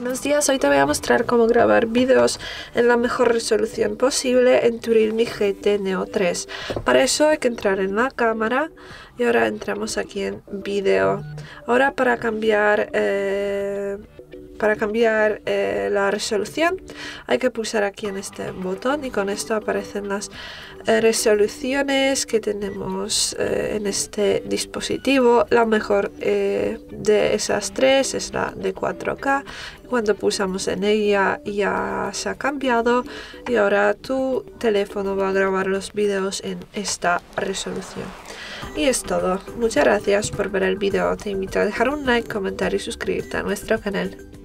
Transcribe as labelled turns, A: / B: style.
A: Buenos días, hoy te voy a mostrar cómo grabar vídeos en la mejor resolución posible en tu Realme GT Neo 3. Para eso hay que entrar en la cámara y ahora entramos aquí en vídeo. Ahora para cambiar eh, para cambiar eh, la resolución hay que pulsar aquí en este botón y con esto aparecen las eh, resoluciones que tenemos eh, en este dispositivo. La mejor de esas tres es la de 4K. Cuando pulsamos en ella ya se ha cambiado y ahora tu teléfono va a grabar los vídeos en esta resolución. Y es todo. Muchas gracias por ver el vídeo. Te invito a dejar un like, comentar y suscribirte a nuestro canal.